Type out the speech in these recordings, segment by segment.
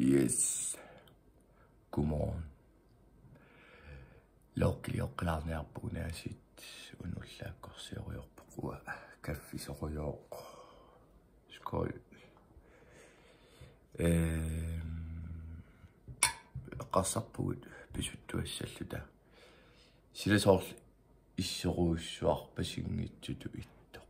Yes. Godmorgen. Lorqiliоqqalaarniarpugunaasit unullaakkorsioriorpoqua kaffisoriooq skol эм qassarpugut pisuttuassаллута силасоорл иссоруussуарпасингитсуту иттоq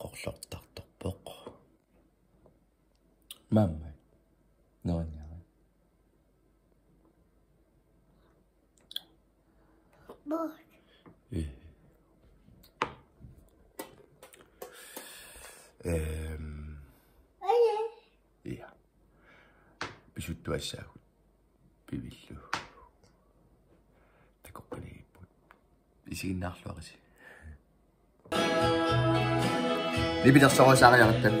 нериуллунга qoqlortartorpoq mamma noonyaa Boy. эм Libidak sa ko sa akin ang tan.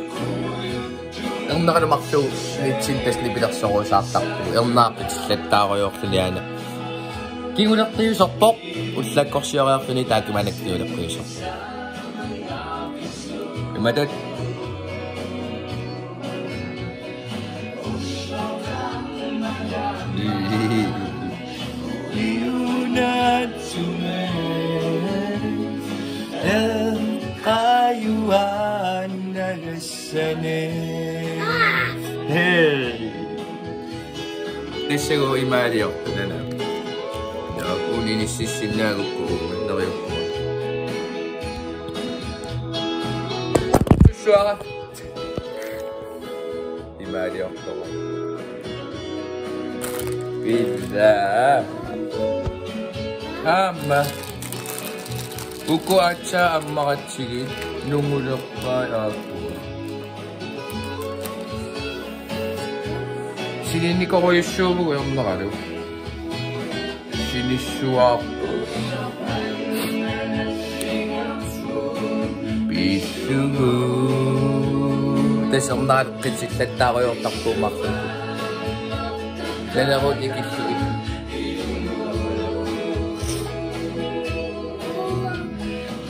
Ang nakalumak to, litsin test libidak sa ko sa tak. Ang napit, set ta ko yung kiliana. Kingunak tayo sa pok, utlag ko siya ko yung kinita, kimanag na yung enchaîné. Hey! Et c'est quoi, Mario? Non, non. Non, Pizza. Ama. Buku acha amma kachigi. Nungulok pa ako. Shinini kawaii shubu ko yung nakarew. Shini shuap. Bishubu. Tapos ang nakakitsiktet na ako yung takpumak. Then ako ikitsiktet.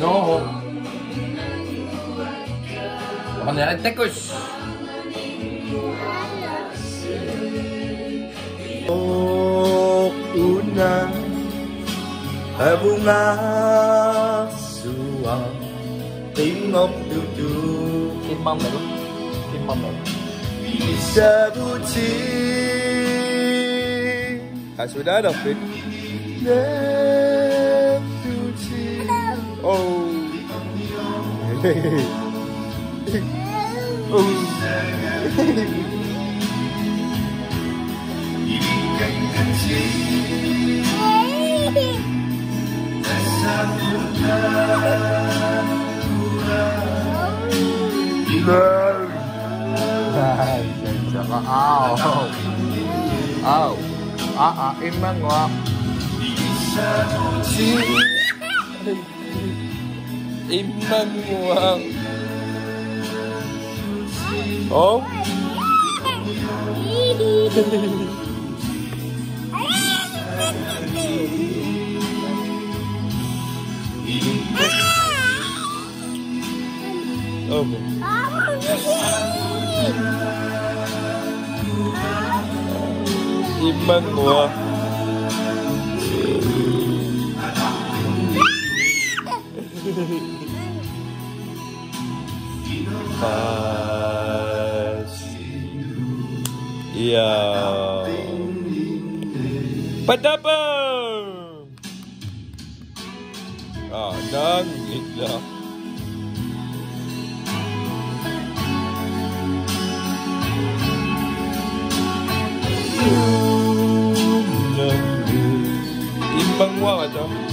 No. On est à la tacoche. bunga Bunga suang Tim ngọc tiêu tu Tim mong mẹ lúc Tim mong mẹ Girl. Ow. Ow. Ah, ah, in mang ngọt. Im mang ngọt. Ốm. Apa? Iman gua. Pas. Iya. Padabang. Ah, dan. 인방과하죠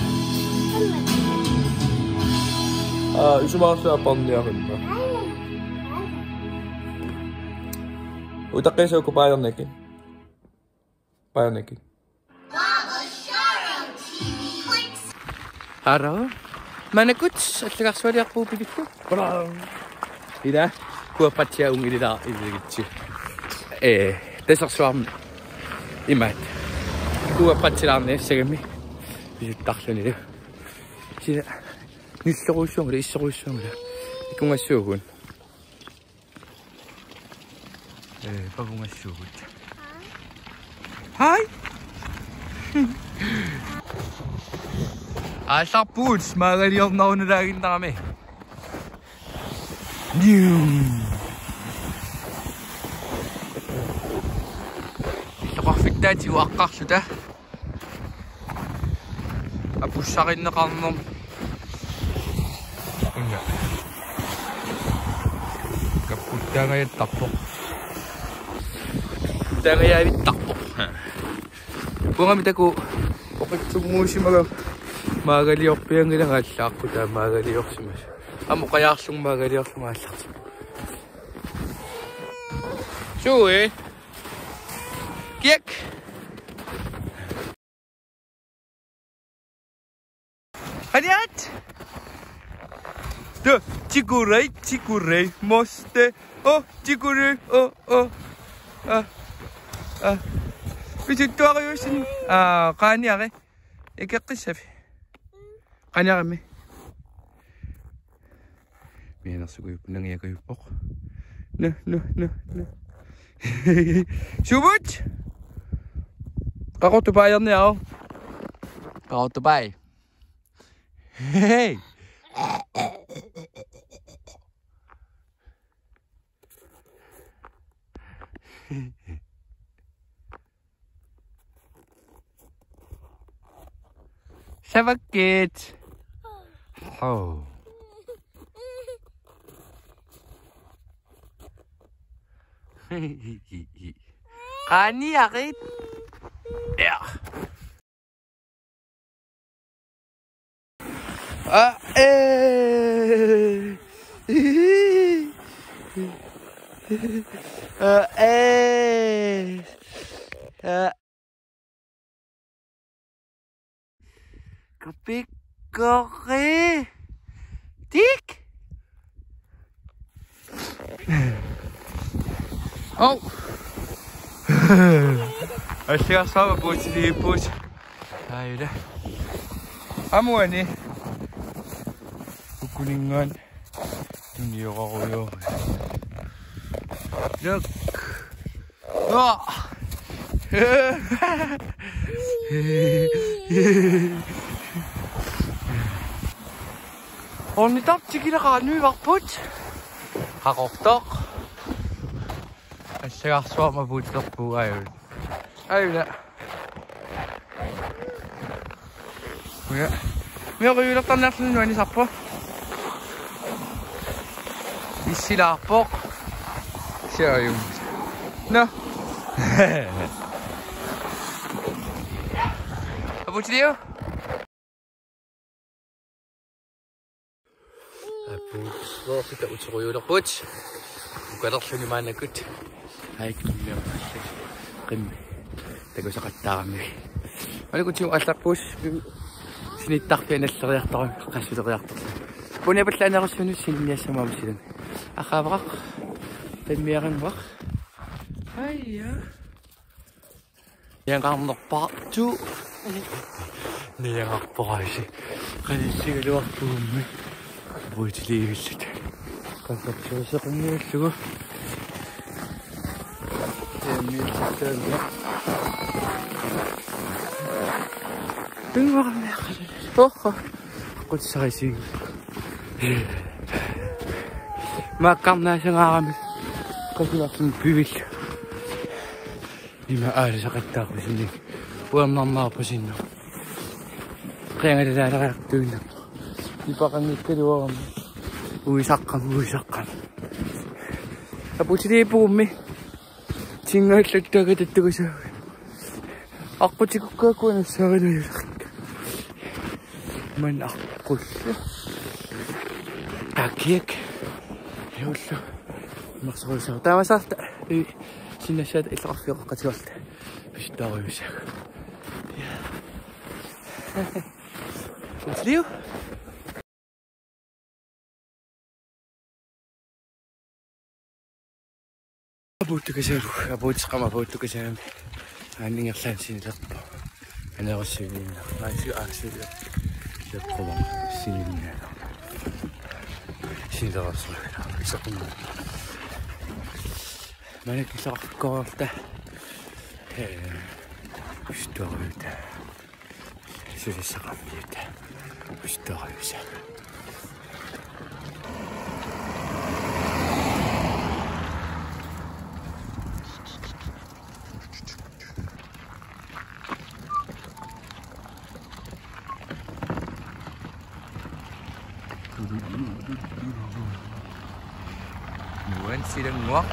아, 이제 막았어요, 아빠 없네요, 근데. 우리 딱 깨서 그 바이언 내기. 바이언 내기. 알아? Meine Gutsch, ich sag so, die Akku, bitte. Bravo. Wieder? Kuh, Patia, um, wieder da, ist es, gibt's. Äh, das ist auch so am. in mijn koe heb nee, zeg ik niet. Ik dacht je, het niet zo. Ik kom zo goed. Eh, kom maar zo goed. Hi! Hij staat poets, maar hij had nou. Nieuw! Иллоқарфиттаатигу аққарлута апуссариннеқарнерм инна каппуттаагаяттарпоқ таагаяавиттарпоқ пунгами таку оқитсуммуусимага maaгалиорпиангилагааллаақку таа maaгалиорсимас аму қаяарлуг maaгалиорлумаалларти Сууэ Кек Ja, Chikurei, Chikurei, Moste. Oh, Chikurei, oh, oh. Ah, ah. Bitte, du hast ja schon. Ah, kann ja, ne? Ich hab das Chef. Kann ja, ne? Mir ist so gut, dann ja, gut. Oh. Ça va, Kate? Oh. Ah, hey ah, hey ah. Copé, tic. Oh. Achei a salva, pô, esse pô. Aí. kukuningan hindi ako kayo look oh! Nu wat put. Ga ook toch. En ze gaat zwart mijn voet op boe uit. Uit. Ja. Meer dat dan net? Ici l'arbre. Sérieux. Non. À votre vidéo Апуусгоохит уцгоёлерпут укалерлуни маанакут хайкмиам аллак қимми тагусақаттаарми аликутиу алларпуус синиттарпианаллериартарами қассулериартарлу пунапаллаанерсунут синниассамаамсилан Ach Bij Merenbach. Hoi, ja. je kan nog pas toe. Nee, yang kan je Kan je zeker door doen. Wordt leven zitten. Kan dat zo zeggen, nee, zo. Maar weg. Toch? Zien. Maar kan naar zijn arm. Kijk wat een pubis. Die meer uit, zag ik daar weer Voor ding. Hoe een man maar dan. Daar echt doen. Die pakken niet kunnen. Hoe is dat kan, hoe is dat kan. Dat moet je die boom mee. Tinga is het tegen de tussen. Aku cikgu kau kau юулла марсорисаа таамасаарта и синнасаат иллақарфиоққатиорта пистааруйусаа Утриу Абуутукасаару абуутеқама абуутукасаами ааннингерлаан синилерпа анеруссивиинна аасу аасу леппова сининнаа Синерасмаа исаққумма. Манайк исаққорта. Э. Storyta. Сисаққаммиута. Storysa. Nguyen silang nguak. Isoksyokokka. Sila nuwan Nguyen Silang Walk.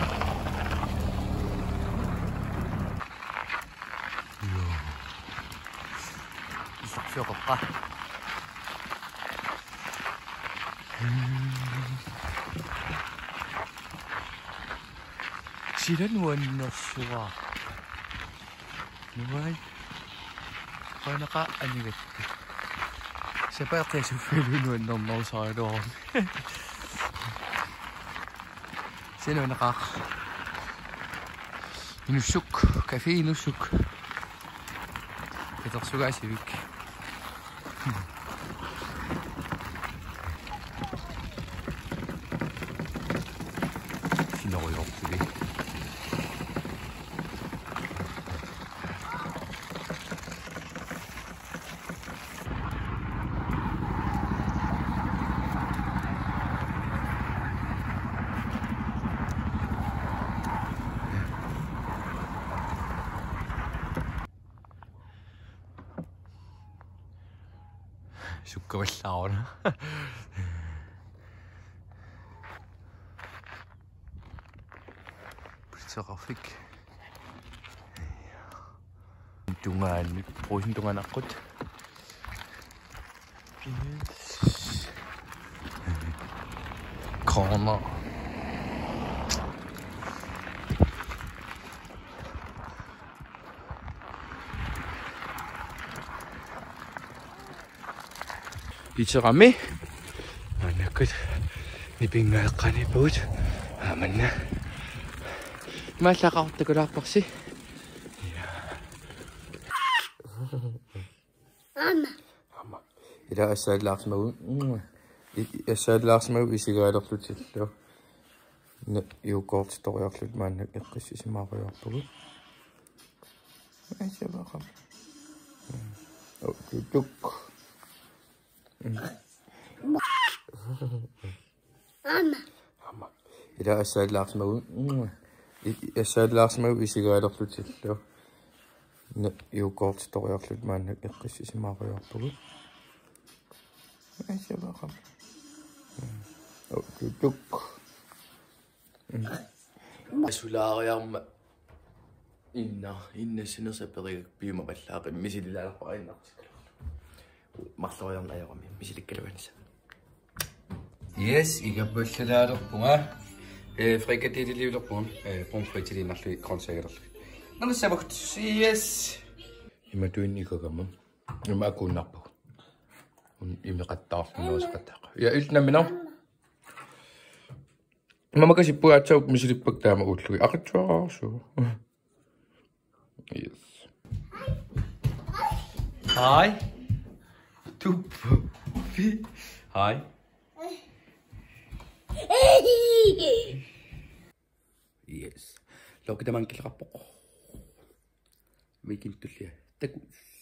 Yo. pas. Silang Nguyen Nasuwa. Nguyen. Kaya naka-animate. Siyempre, kaya sa Philippine Nguyen ng Mount Sardong. سلو نقاق نشك كافي نشك. كتغسل عشبيك tjukk over klara. Blitt so raffig. Dungan, brüchen Dungan auch gut. Corner. dito kami. Manakot. Ah, Nibingal ka ni Bud. Aman na. Masakaw tagalapak si. Ama. Ama. Ida asad laks mau. Hmm. Asad laks mau isigadak tutit lo. Iukort toriaklut man ikisisimariartugut. Masabakam. Tuk tuk. Amma. Ila ассааллаарсмагу. ассааллаарсмагу исигаалерлутиллу. не юукорт ториарлут маанна эққиссисимаариорпугу. айсабаqa. О тук. Асулаариарма инна инна синерсаперигак пиумапаллаақи мисилилааларпарииннартик. Марлориарна аёрами мисиликкалуаниса. Yes, игаппуллалаалерпунга э фрикадилиулерпун э помфритилиннарлуи кронсагалерлу. Нэрсавагт yes. иматуинникагама имаакууннарпу. ун имеқаттаарнерусеқаттааqa. Я илнаминар puhutaan misilippak tämä utlui. Akatsuasu. Yes. Hi. Tup. Hi. Yes. Log tämän kilkappo. Mikin tullia. Tekus.